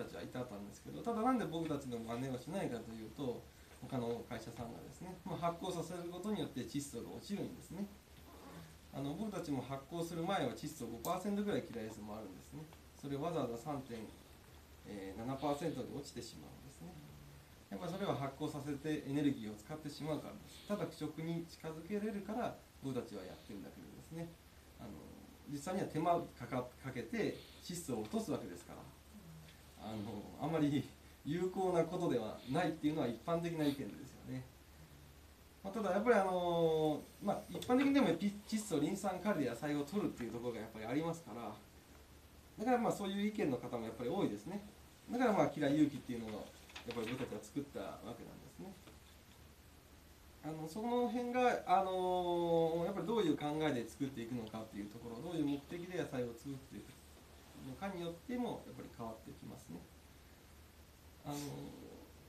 たちはいたんですけどただなんで僕たちの真似をしないかというと他の会社さんがですね、まあ、発酵させることによって窒素が落ちるんですね。あの僕たちも発酵する前は窒素5%ぐらい嫌いやつもあるんですね。それわざわざ3.7%に落ちてしまうんですね。やっぱそれは発酵させてエネルギーを使ってしまうからです。ただ腐食に近づけれるから僕たちはやってるんだけどですね。あの実際には手間かかかけて窒素を落とすわけですから。あのあまり有効なことではないっていうのは一般的な意見ですよね、まあ、ただやっぱりあのまあ一般的にでも窒素リン酸カルで野菜を取るっていうところがやっぱりありますから。だからまあそういう意見の方もやっぱり多いですね。だからまあキラ勇気っていうのをやっぱり僕たちは作ったわけなんですね。あのその辺が、あのやっぱりどういう考えで作っていくのかっていうところどういう目的で野菜を作っていくのかによってもやっぱり変わってきますね。あの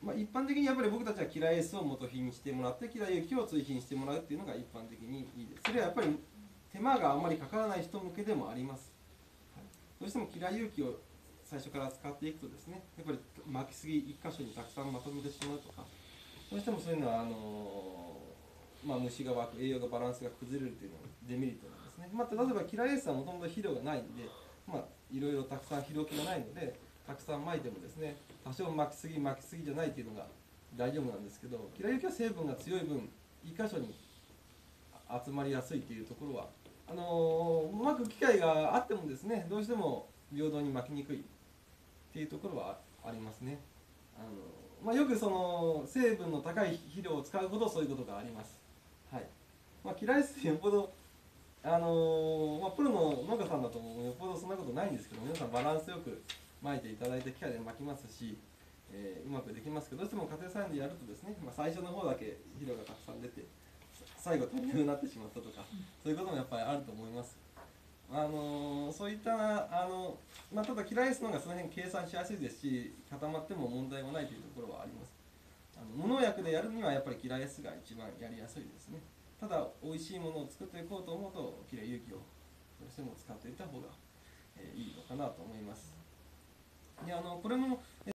まあ、一般的にやっぱり僕たちはキラエースを元日にしてもらってキラー勇気を追肥してもらうっていうのが一般的にいいです。それはやっぱり手間があんまりかからない人向けでもあります、どうしてもキラー勇気を最初から使っていくとですねやっぱり巻きすぎ1箇所にたくさんまとめてしまうとかどうしてもそういうのはあのまあ、虫が湧く栄養がバランスが崩れるというのがデメリットなんですね、まあ、例えばキラエースはもともと肥料がないんで、まあ、いろいろたくさん肥料気がないのでたくさんまいてもですね多少巻きすぎ巻きすぎじゃないっていうのが大丈夫なんですけどキラユキは成分が強い分1箇所に集まりやすいっていうところはあのー、巻く機会があってもですねどうしても平等に巻きにくいっていうところはありますね。あのまあ、よくその成分の高い肥料を使うほどそういうことがあります。はいまあ、嫌いすよっぽどあのー、まあ、プロの農家さんだとよっぽどそんなことないんですけど皆さんバランスよく巻いていただいて機械で巻きますし、えー、うまくできますけどどうしても家庭菜園でやるとですね、まあ、最初の方だけ肥料がたくさん出て最後足りなくなってしまったとかそういうこともやっぱりあると思います。あのー、そういったあの、まあ、ただ嫌いすのがその辺計算しやすいですし固まっても問題はないというところはありますあの無農薬でやるにはやっぱり嫌いすが一番やりやすいですねただ美味しいものを作っていこうと思うと嫌い勇気をどうしても使っていた方が、かなと思います。であのこれも